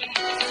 Bye.